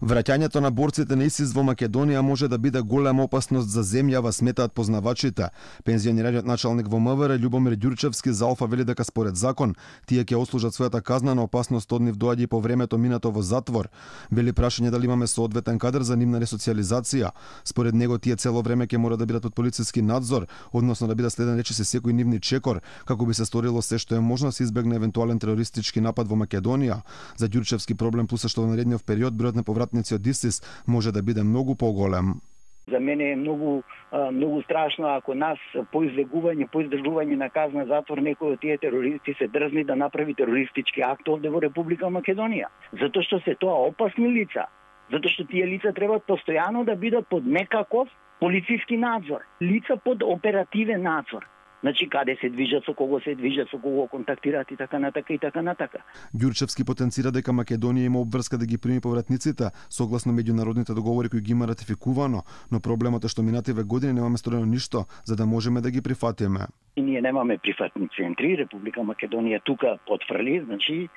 Враќањето на борците на ИСИС во Македонија може да биде голема опасност за земјава, сметаат познавачите. Пензионираниот началник во МВР Љубомир Ѓурчевски за Алфа вели дека според закон тие ќе ослужат својата казна на опасност од нив доаѓа и по времето минато во затвор. Вели прашање дали имаме соодветен кадар за нивна ресоциализација. Според него тие цело време ќе мора да бидат од полициски надзор, односно да бидат следен речиси секој нивни чекор, како би се сторило се што е можно да се избегне евентуален терористички напад во Македонија. За Ѓурчевски проблем плуса што во наредниот период бројот на патници од ИСИС може да биде многу поголем. За мене е многу многу страшно ако нас по излегување, по издржување на казна затвор некој од тие терористи се дрзни да направи терористички акт овде во Република Македонија. Затоа што се тоа опасни лица. Затоа што тие лица треба постојано да бидат под некаков полициски надзор, лица под оперативен надзор. Значи каде се движат, со кого се движат, со кого контактираат и така натака и така натака. Ѓурчевски потенцира дека Македонија има обврска да ги прими повратниците согласно меѓународните договори кои ги има ратификувано, но проблемот е што минативе години немаме сторено ништо за да можеме да ги прифатиме. И ние немаме прифатни центри, Република Македонија тука потврли, значи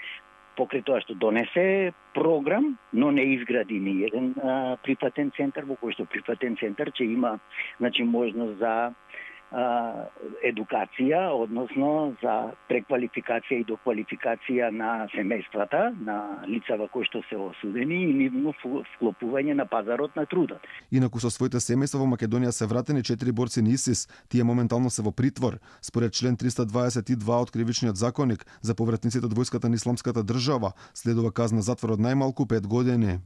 покрај тоа што донесе програм, но не изгради ни еден а, прифатен центар, во кој што прифатен центар ќе има значи можност за едукација, односно за преквалификација и доквалификација на семејствата, на лицава кои што се осудени и нивно вклопување на пазарот на трудот. Инаку со своите семејства во Македонија се вратени четири борци на ИСИС, тие моментално се во притвор. Според член 322 од кривичниот законник за повратниците од војската на исламската држава, следува казна затвор од најмалку 5 години.